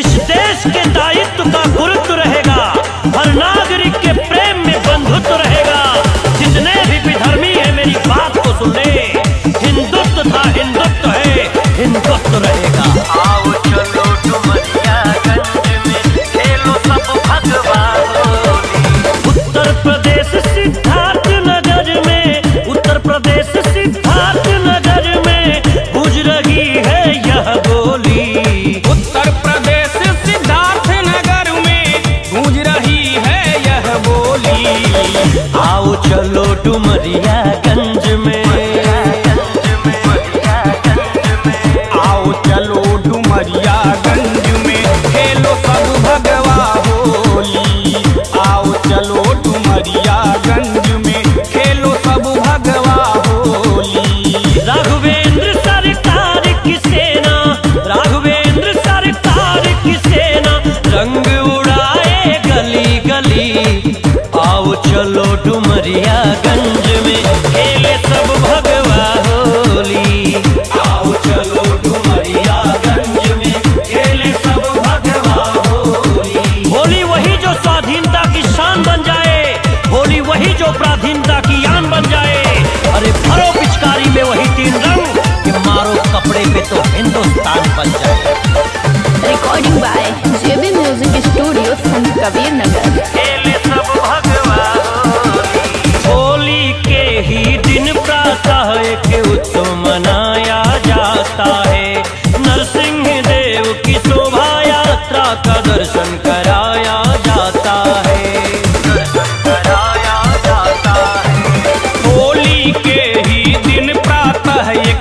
इस देश के दायित्व का गुरुत्व रहेगा गया गन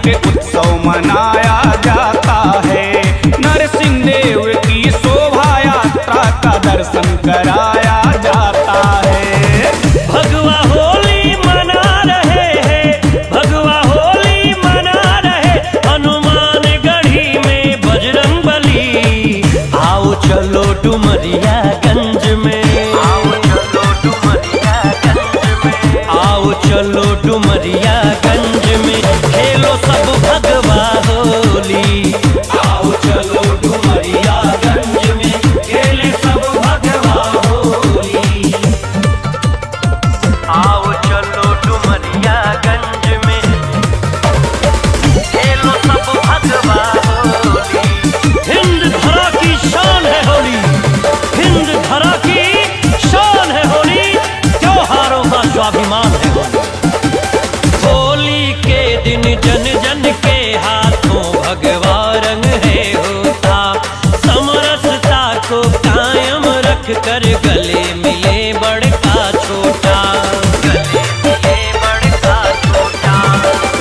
पे उत्सव मनाया जाता है। नरसिंह देव की शोभा यात्रा का दर्शन कराया जाता है। भगवा होली मना रहे हैं, भगवा होली मना रहे हनुमान गढ़ी में बजरंग बली आओ चलो डुम जन जन के हाथों भगवा रंग है होता। समरसता को कायम रख कर गले मिले बड़का छोटा।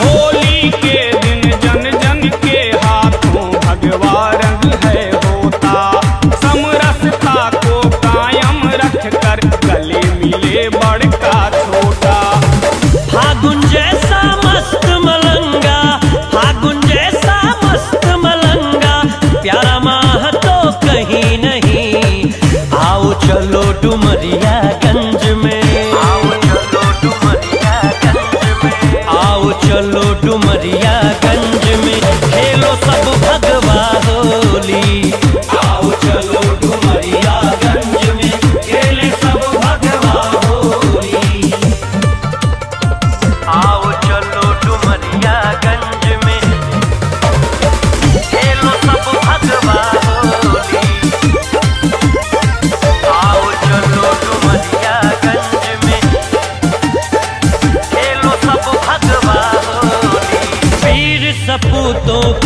होली के दिन जन जन के हाथों भगवा रंग है होता। समरसता को कायम रख गले मिले बड़का छोटा। फागुन जैसे लोटू डुमरिया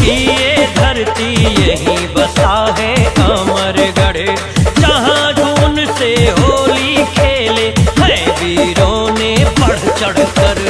की ये धरती यही बसा है अमरगढ़। जहाँ धून से होली खेले, है वीरों ने पढ़ चढ़ कर